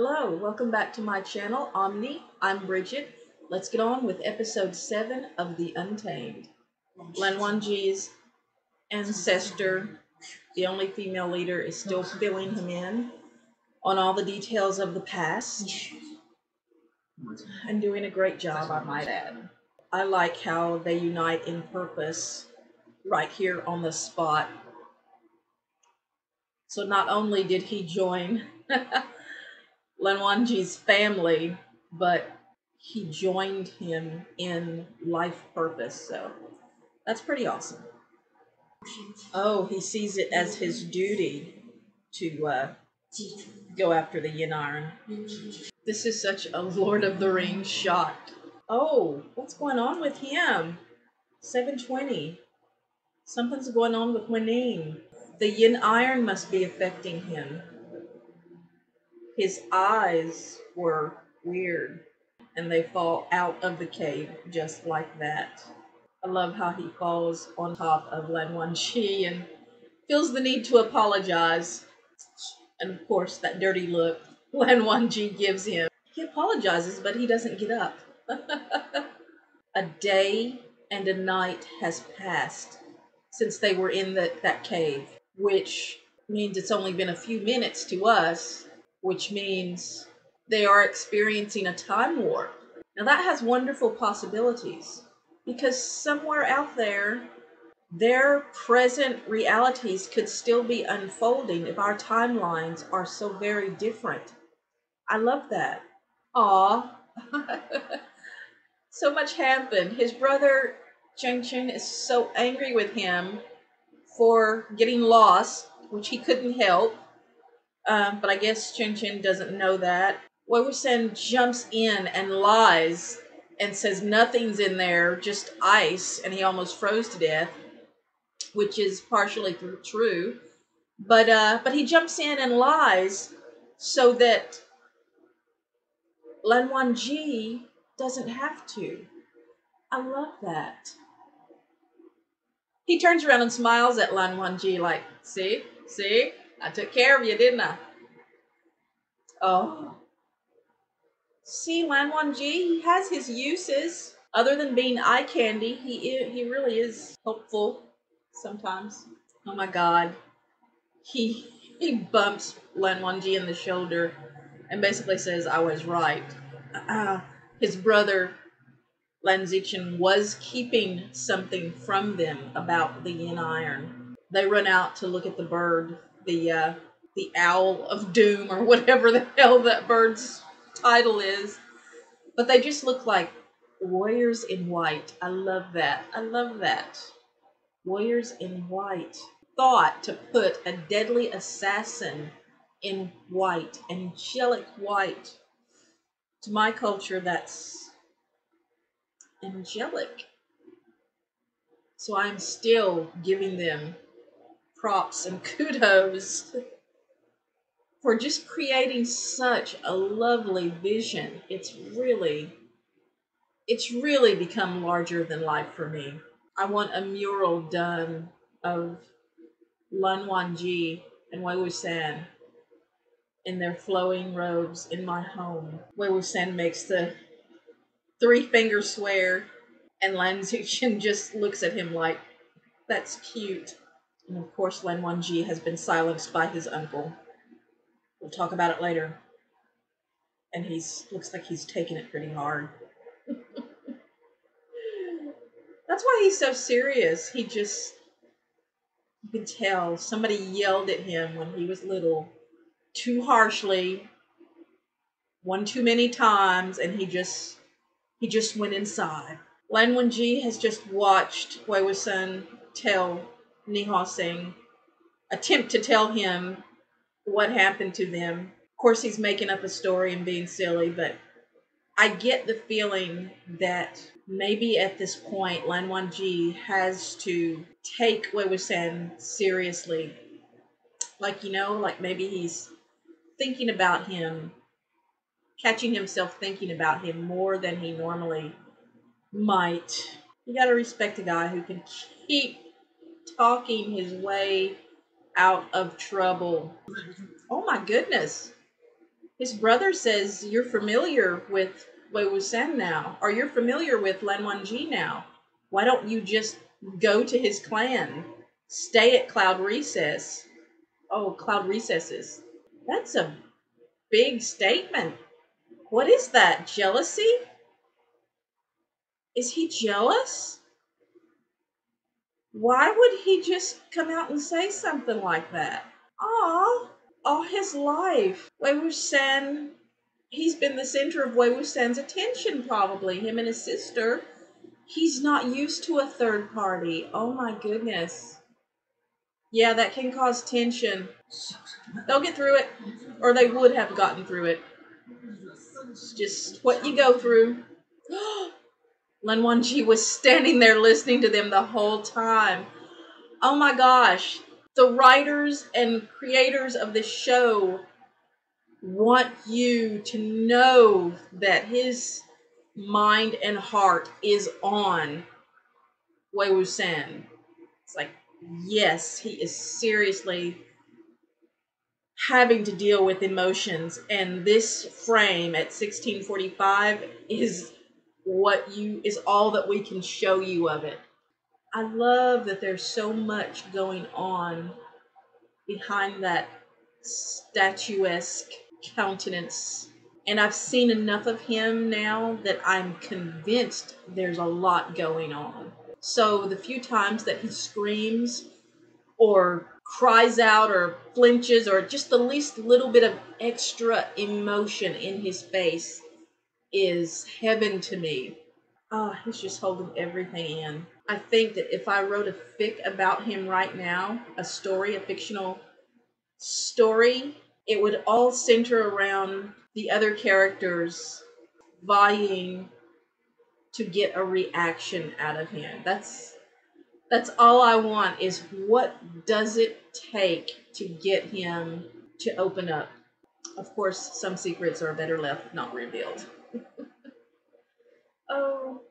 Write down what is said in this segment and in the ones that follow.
Hello, welcome back to my channel, Omni. I'm Bridget. Let's get on with episode 7 of The Untamed. Lan Wangji's ancestor, the only female leader, is still filling him in on all the details of the past and doing a great job, I might add. I like how they unite in purpose right here on the spot. So not only did he join Lan Wangji's family, but he joined him in life purpose. So that's pretty awesome. Oh, he sees it as his duty to uh, go after the yin iron. This is such a Lord of the Rings shot. Oh, what's going on with him? 720. Something's going on with Huineng. The yin iron must be affecting him. His eyes were weird and they fall out of the cave just like that. I love how he falls on top of Lan Wangji and feels the need to apologize. And of course, that dirty look Lan Wangji gives him. He apologizes, but he doesn't get up. a day and a night has passed since they were in the, that cave, which means it's only been a few minutes to us, which means they are experiencing a time warp. Now, that has wonderful possibilities because somewhere out there, their present realities could still be unfolding if our timelines are so very different. I love that. Aw. so much happened. His brother Cheng Chen is so angry with him for getting lost, which he couldn't help. Um, but I guess Cheng Chen doesn't know that. Wei Wuxian jumps in and lies and says nothing's in there, just ice, and he almost froze to death, which is partially true. But uh, but he jumps in and lies so that Lan Wangji doesn't have to. I love that. He turns around and smiles at Lan Wangji like, see, see, I took care of you, didn't I? Oh. See, Lan Wangji, he has his uses. Other than being eye candy, he he really is helpful sometimes. Oh my god. He he bumps Lan Wangji in the shoulder and basically says, I was right. Uh, his brother Lan Xichen was keeping something from them about the yin iron. They run out to look at the bird, the uh, the owl of doom, or whatever the hell that bird's title is. But they just look like warriors in white. I love that. I love that. Warriors in white. Thought to put a deadly assassin in white, angelic white. To my culture, that's angelic. So I'm still giving them props and kudos for just creating such a lovely vision. It's really, it's really become larger than life for me. I want a mural done of Lan Wangji and Wei Wuxian in their flowing robes in my home. Wei Wuxian makes the three finger swear, and Lan Xichen just looks at him like, that's cute. And of course, Lan Wangji has been silenced by his uncle. We'll talk about it later. And he's looks like he's taking it pretty hard. That's why he's so serious. He just you can tell somebody yelled at him when he was little too harshly one too many times and he just he just went inside. Lan Wangji has just watched Wei Wuxian tell Nie Huaisang, attempt to tell him what happened to them. Of course, he's making up a story and being silly, but I get the feeling that maybe at this point, Lan Wangji has to take Wei Wuxian seriously. Like, you know, like maybe he's thinking about him, catching himself thinking about him more than he normally might. You gotta respect a guy who can keep talking his way out of trouble. Oh my goodness. His brother says, You're familiar with Wei Wuxian now, or you're familiar with Lan Wangji now. Why don't you just go to his clan? Stay at Cloud Recess. Oh, Cloud Recesses. That's a big statement. What is that? Jealousy? Is he jealous? Why would he just come out and say something like that? Ah, all his life, Wei Wuxian, he's been the center of Wei Wuxian's attention, probably, him and his sister. He's not used to a third party. Oh my goodness. Yeah, that can cause tension. They'll get through it, or they would have gotten through it. It's just what you go through. Lan Wangji was standing there listening to them the whole time. Oh my gosh. The writers and creators of this show want you to know that his mind and heart is on Wei Wuxian. It's like, yes, he is seriously having to deal with emotions, and this frame at 1645 is what you is all that we can show you of it. I love that there's so much going on behind that statuesque countenance. And I've seen enough of him now that I'm convinced there's a lot going on. So the few times that he screams or cries out or flinches or just the least little bit of extra emotion in his face is heaven to me. Ah, oh, he's just holding everything in. I think that if I wrote a fic about him right now, a story, a fictional story, it would all center around the other characters vying to get a reaction out of him. That's that's all I want is what does it take to get him to open up. Of course, some secrets are better left not revealed. oh.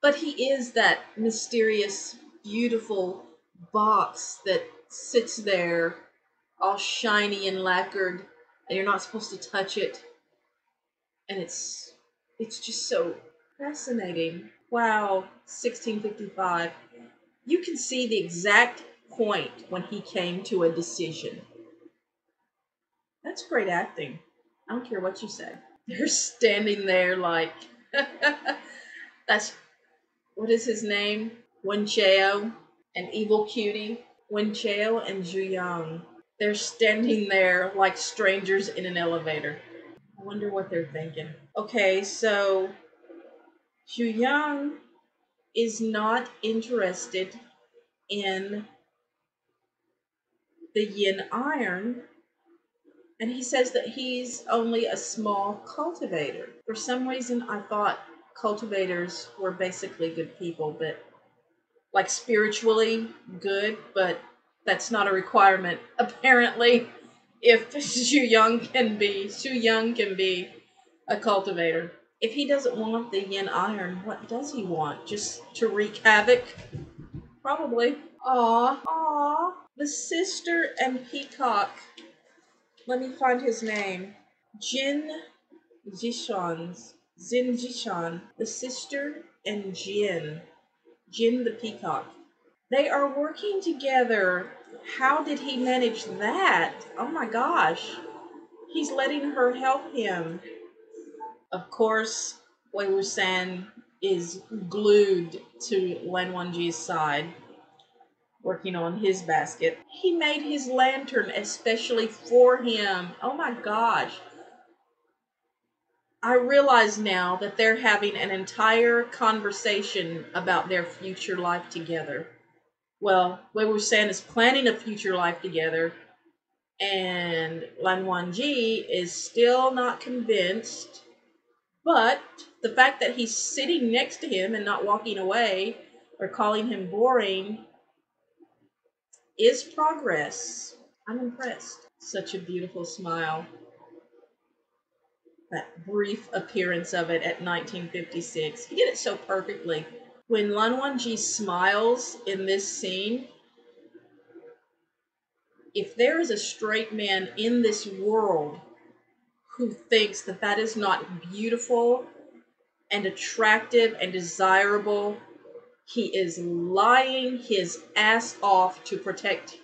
But he is that mysterious, beautiful box that sits there all shiny and lacquered and you're not supposed to touch it. And it's it's just so fascinating. Wow, 1655. You can see the exact point when he came to a decision. That's great acting. I don't care what you say. They're standing there like that's what is his name? Wen Chao, an evil cutie. Wen Chao and Zhu. They're standing there like strangers in an elevator. I wonder what they're thinking. Okay, so Zhu is not interested in the yin iron and he says that he's only a small cultivator. For some reason, I thought cultivators were basically good people, but like spiritually good, but that's not a requirement. Apparently, if Zhu Yang can be, Zhu Yang can be a cultivator. If he doesn't want the yin iron, what does he want? Just to wreak havoc? Probably. Aw, aw. The sister and peacock let me find his name. Jin Zixuan's Zin Zishan, the sister, and Jin. Jin the peacock. They are working together. How did he manage that? Oh my gosh. He's letting her help him. Of course, Wei Wuxian is glued to Lan Wangji's side working on his basket. He made his lantern especially for him. Oh my gosh. I realize now that they're having an entire conversation about their future life together. Well, Wei Wuxian is planning a future life together, and Lan Wangji is still not convinced. But the fact that he's sitting next to him and not walking away or calling him boring is progress. I'm impressed. Such a beautiful smile. That brief appearance of it at 1956. He did it so perfectly. When Lan Wangji smiles in this scene, if there is a straight man in this world who thinks that that is not beautiful and attractive and desirable, he is lying his ass off to protect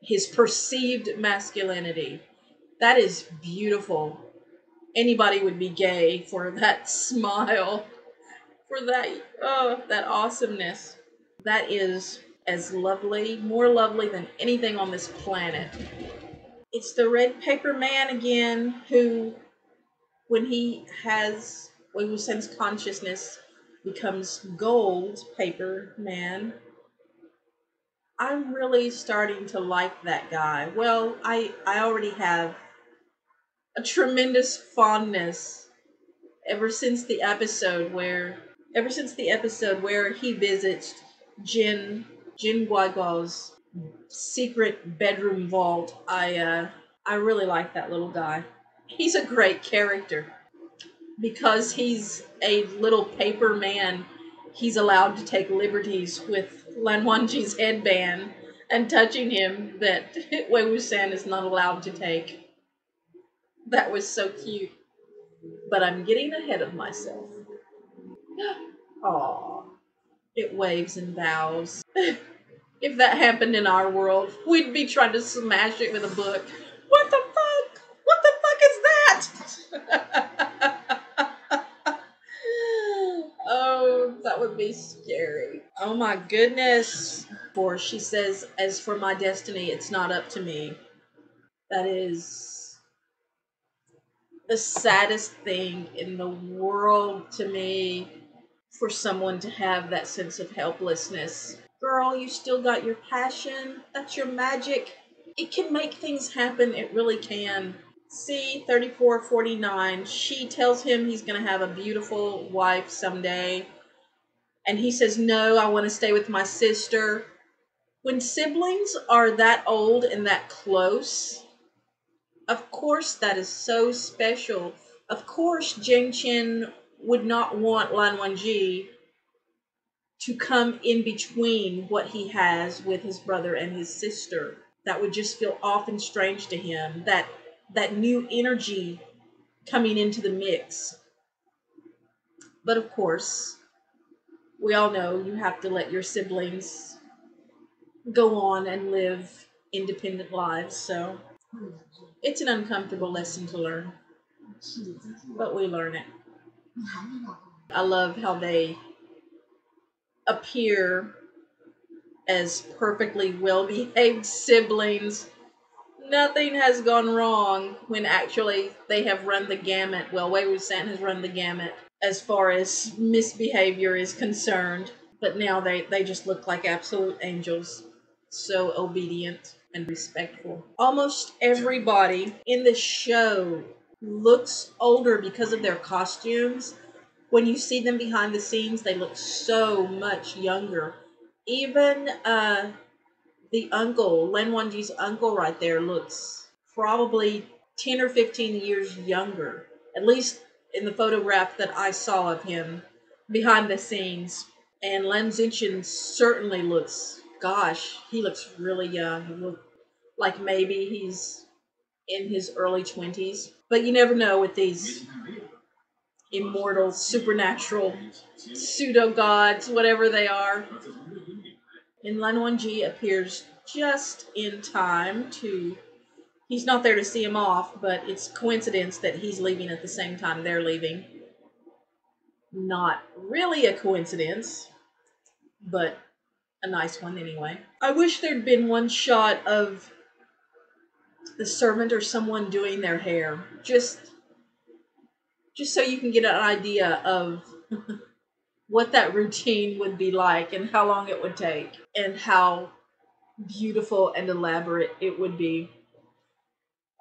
his perceived masculinity. That is beautiful. Anybody would be gay for that smile, for that oh, that awesomeness. That is as lovely, more lovely than anything on this planet. It's the red paper man again who when he has Wei Wuxian's consciousness becomes gold paper man I'm really starting to like that guy. Well, I I already have a tremendous fondness ever since the episode where ever since the episode where he visits Jin Jin Guangyao's secret bedroom vault. I uh I really like that little guy. He's a great character because he's a little paper man. He's allowed to take liberties with Lan Wangji's headband and touching him that Wei Wuxian is not allowed to take. That was so cute. But I'm getting ahead of myself. Aw, it waves and bows. if that happened in our world, we'd be trying to smash it with a book. What the fuck? What the fuck is that? oh, that would be scary. Oh my goodness. For she says, As for my destiny, it's not up to me. That is the saddest thing in the world to me for someone to have that sense of helplessness. Girl, you still got your passion. That's your magic. It can make things happen. It really can. See, 3449, she tells him he's going to have a beautiful wife someday and he says, No, I want to stay with my sister. When siblings are that old and that close, of course that is so special. Of course, Jiang Cheng would not want Lan Wangji to come in between what he has with his brother and his sister. That would just feel often strange to him. That that new energy coming into the mix. But of course, we all know you have to let your siblings go on and live independent lives. So it's an uncomfortable lesson to learn, but we learn it. I love how they appear as perfectly well behaved siblings. Nothing has gone wrong when actually they have run the gamut. Well, Wei Wuxian has run the gamut as far as misbehavior is concerned. But now they, they just look like absolute angels. So obedient and respectful. Almost everybody in the show looks older because of their costumes. When you see them behind the scenes, they look so much younger. Even uh, the uncle, Lan Wangji's uncle, right there, looks probably 10 or 15 years younger. At least in the photograph that I saw of him behind the scenes. And Lan Xichen certainly looks, gosh, he looks really young. He look like maybe he's in his early 20s. But you never know with these immortal, supernatural, pseudo gods, whatever they are. And Lan Wangji appears just in time to he's not there to see him off, but it's coincidence that he's leaving at the same time they're leaving. Not really a coincidence, but a nice one anyway. I wish there'd been one shot of the servant or someone doing their hair. Just just so you can get an idea of what that routine would be like and how long it would take and how beautiful and elaborate it would be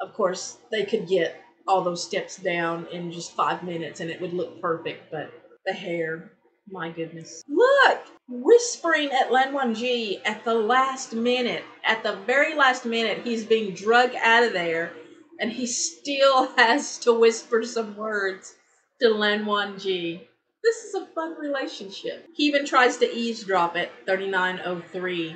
of course, they could get all those steps down in just five minutes and it would look perfect, but the hair, my goodness. Look! Whispering at Lan Wangji at the last minute, at the very last minute, he's being drugged out of there and he still has to whisper some words to Lan Wangji. This is a fun relationship. He even tries to eavesdrop at 3903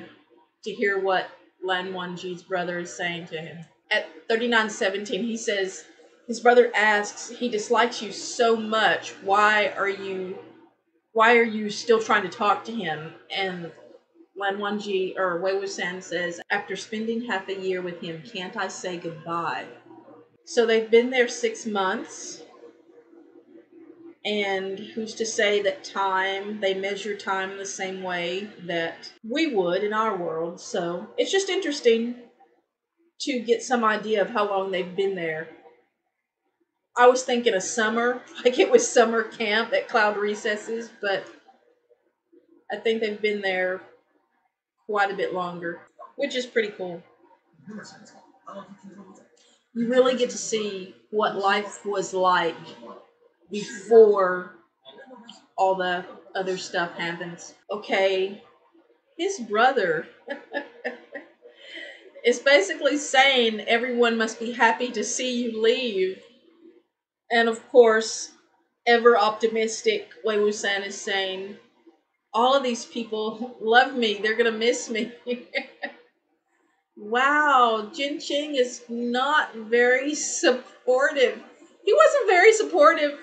to hear what Lan Wangji's brother is saying to him at 3917, he says, his brother asks, he dislikes you so much. Why are you why are you still trying to talk to him? And Lan Wangji or Wei Wusan says, after spending half a year with him, can't I say goodbye? So they've been there six months. And who's to say that time, they measure time the same way that we would in our world. So it's just interesting to get some idea of how long they've been there. I was thinking a summer, like it was summer camp at Cloud Recesses, but I think they've been there quite a bit longer, which is pretty cool. You really get to see what life was like before all the other stuff happens. Okay, his brother is basically saying everyone must be happy to see you leave. And of course, ever optimistic Wei Wusan is saying, all of these people love me. They're going to miss me. wow, Jin Ching is not very supportive. He wasn't very supportive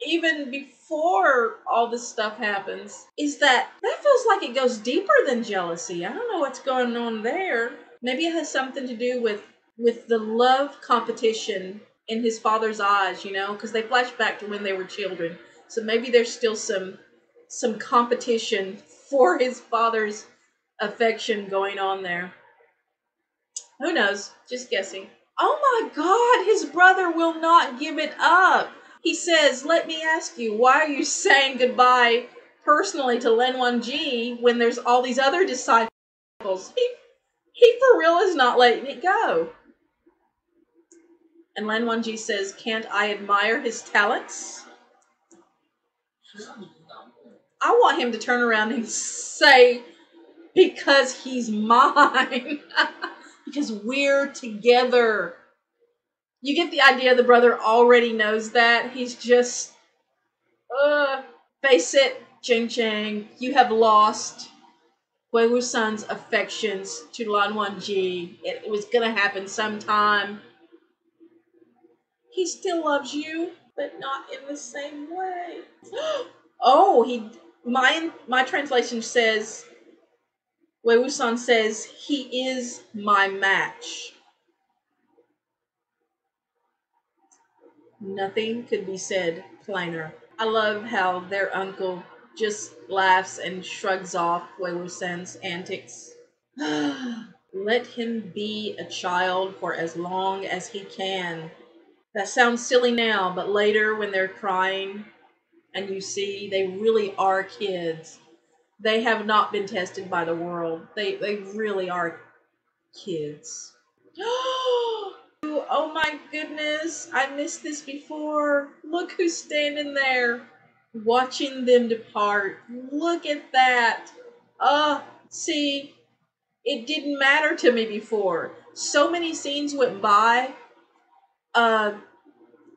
even before all this stuff happens. Is that that feels like it goes deeper than jealousy. I don't know what's going on there. Maybe it has something to do with with the love competition in his father's eyes, you know, because they flash back to when they were children. So maybe there's still some some competition for his father's affection going on there. Who knows? Just guessing. Oh my god, his brother will not give it up. He says, Let me ask you, why are you saying goodbye personally to Lan Wangji when there's all these other disciples? He, he for real is not letting it go. And Lan Wangji says, Can't I admire his talents? I want him to turn around and say, because he's mine. because we're together. You get the idea the brother already knows that. He's just, uh, face it, Jiang Cheng, you have lost Wei Wusan's affections to Lan Wangji. It, it was gonna happen sometime. He still loves you, but not in the same way. oh, he my my translation says Wei Wusan says he is my match. Nothing could be said plainer. I love how their uncle just laughs and shrugs off Wusan's antics. Let him be a child for as long as he can. That sounds silly now, but later when they're crying and you see they really are kids. They have not been tested by the world. They they really are kids. oh my goodness, I missed this before. Look who's standing there watching them depart. Look at that. Uh, see, it didn't matter to me before. So many scenes went by. Uh,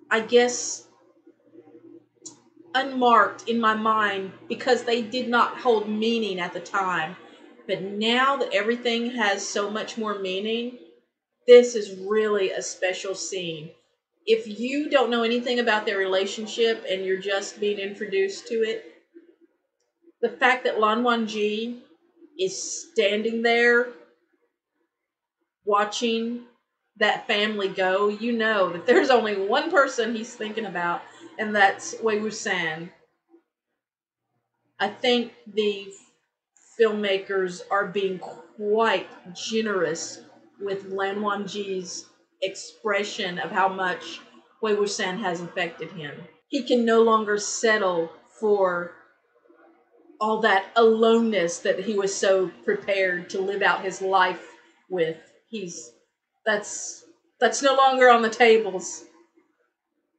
I guess unmarked in my mind because they did not hold meaning at the time. But now that everything has so much more meaning, this is really a special scene. If you don't know anything about their relationship and you're just being introduced to it, the fact that Lan Wangji is standing there watching that family go, you know that there's only one person he's thinking about, and that's Wei Wusan. I think the filmmakers are being quite generous with Lan Wangji's expression of how much Wei Wusan has affected him. He can no longer settle for all that aloneness that he was so prepared to live out his life with. He's that's that's no longer on the tables.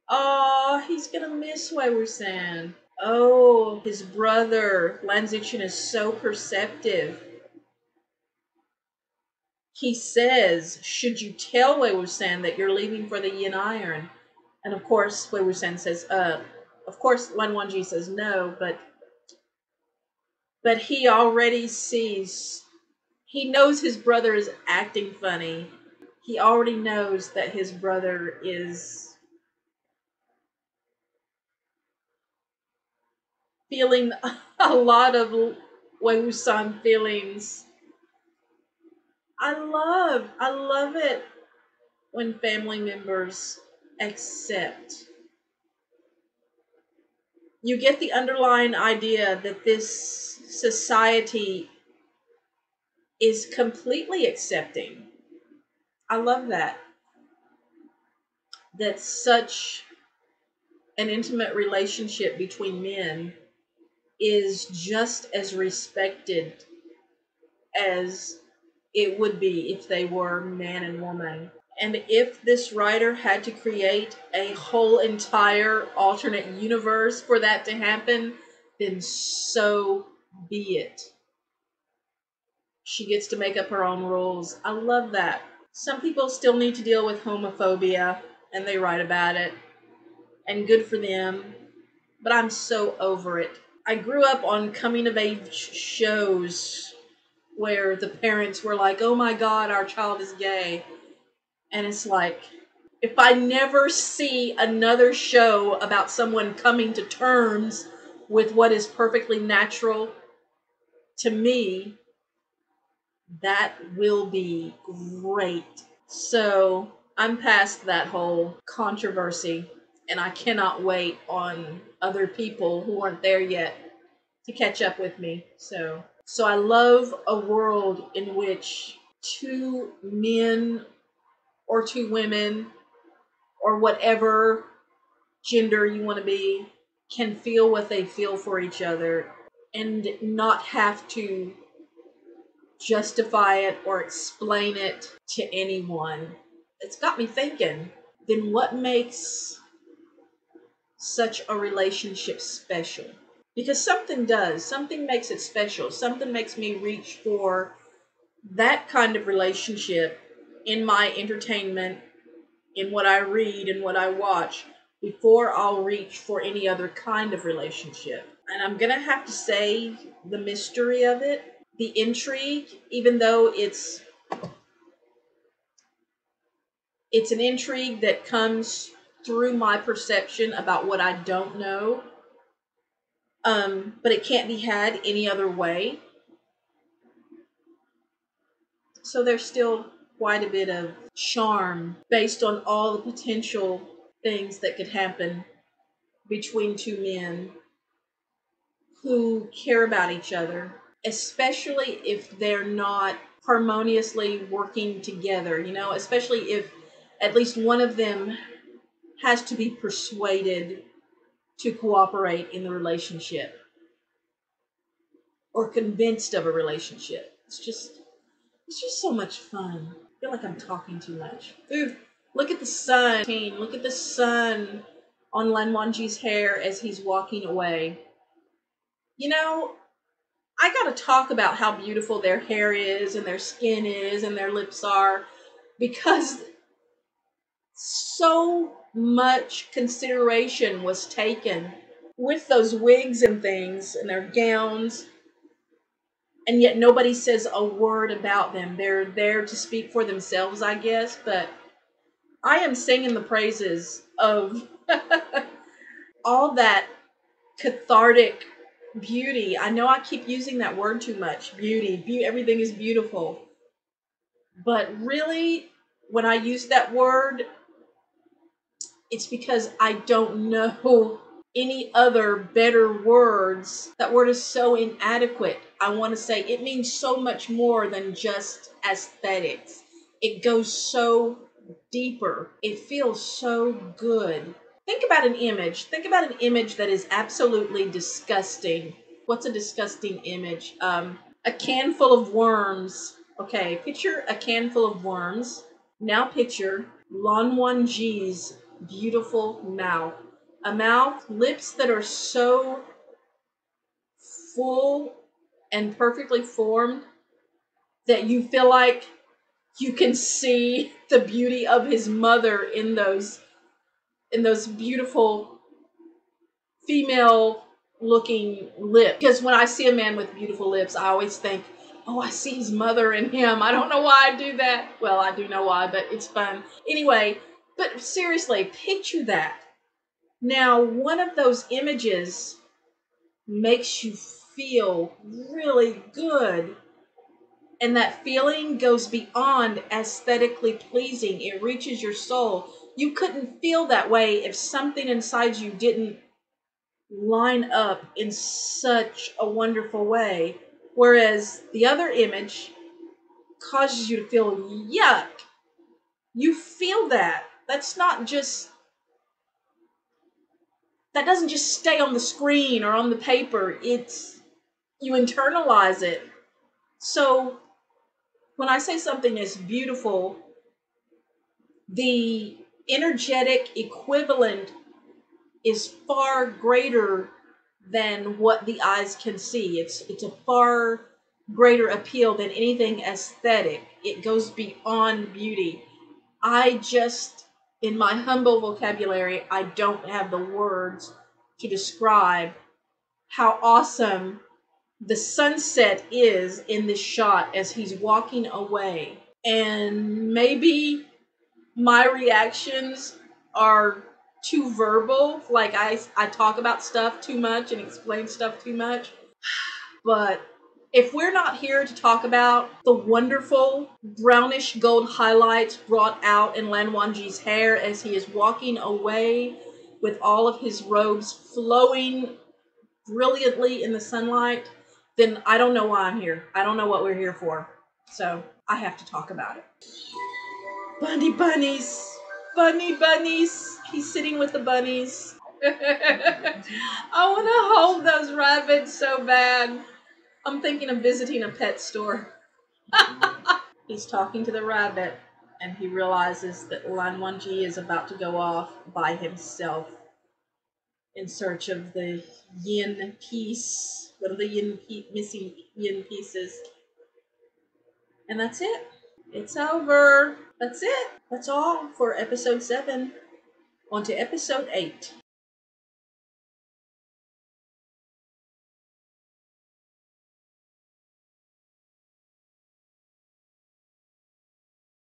Oh, he's gonna miss Wei Wusan. Oh, his brother, Lan Xixun, is so perceptive. He says, should you tell Wei Wusan that you're leaving for the Yin Iron? And of course, Wei Wusan says, uh, of course, Lan Wangji says no, but but he already sees, he knows his brother is acting funny. he already knows that his brother is feeling a lot of Wei Wuxian feelings. I love, I love it when family members accept. You get the underlying idea that this society is completely accepting. I love that. That such an intimate relationship between men is just as respected as it would be if they were man and woman. And if this writer had to create a whole entire alternate universe for that to happen, then so be it. She gets to make up her own rules. I love that. Some people still need to deal with homophobia, and they write about it. And good for them. But I'm so over it. I grew up on coming of age shows where the parents were like, oh my god, our child is gay. And it's like, if I never see another show about someone coming to terms with what is perfectly natural to me, that will be great. So I'm past that whole controversy, and I cannot wait on other people who aren't there yet to catch up with me. So, so I love a world in which two men or two women or whatever gender you want to be can feel what they feel for each other and not have to justify it or explain it to anyone. It's got me thinking then what makes such a relationship special? Because something does, something makes it special, something makes me reach for that kind of relationship in my entertainment, in what I read and what I watch, before I'll reach for any other kind of relationship. And I'm going to have to say the mystery of it the intrigue, even though it's it's an intrigue that comes through my perception about what I don't know. Um, but it can't be had any other way. So there's still quite a bit of charm based on all the potential things that could happen between two men who care about each other especially if they're not harmoniously working together, you know, especially if at least one of them has to be persuaded to cooperate in the relationship or convinced of a relationship. It's just it's just so much fun. I feel like I'm talking too much. Ooh, look at the sun. Look at the sun on Lan Wangji's hair as he's walking away. You know, I got to talk about how beautiful their hair is and their skin is and their lips are because so much consideration was taken with those wigs and things and their gowns and yet nobody says a word about them they're there to speak for themselves i guess but i am singing the praises of all that cathartic beauty. I know I keep using that word too much. Beauty. Be- everything is beautiful. But really, when I use that word, it's because I don't know any other better words. That word is so inadequate. I want to say it means so much more than just aesthetics. It goes so deeper. It feels so good. Think about an image. Think about an image that is absolutely disgusting. What's a disgusting image? Um, a can full of worms. Okay, picture a can full of worms. Now picture Lan Wangji's beautiful mouth. A mouth, lips that are so full and perfectly formed that you feel like you can see the beauty of his mother in those in those beautiful female looking lips. Because when I see a man with beautiful lips, I always think oh, I see his mother in him. I don't know why I do that. Well, I do know why, but it's fun. Anyway, but seriously, picture that. Now, one of those images makes you feel really good. And that feeling goes beyond aesthetically pleasing. It reaches your soul. You couldn't feel that way if something inside you didn't line up in such a wonderful way. Whereas the other image causes you to feel yuck. You feel that. That's not just that doesn't just stay on the screen or on the paper. It's you internalize it. So when I say something is beautiful, the energetic equivalent is far greater than what the eyes can see. It's it's a far greater appeal than anything aesthetic. It goes beyond beauty. I just in my humble vocabulary, I don't have the words to describe how awesome the sunset is in this shot as he's walking away. And maybe my reactions are too verbal. Like I, I talk about stuff too much and explain stuff too much. But if we're not here to talk about the wonderful brownish gold highlights brought out in Lan Wangji's hair as he is walking away with all of his robes flowing brilliantly in the sunlight, then I don't know why I'm here. I don't know what we're here for. So I have to talk about it. Bunny bunnies. Bunny bunnies. He's sitting with the bunnies. I want to hold those rabbits so bad. I'm thinking of visiting a pet store. He's talking to the rabbit, and he realizes that Lan Wangji is about to go off by himself in search of the yin piece, one of the yin pe- missing yin pieces. And that's it. It's over. That's it. That's all for episode seven. On to episode eight.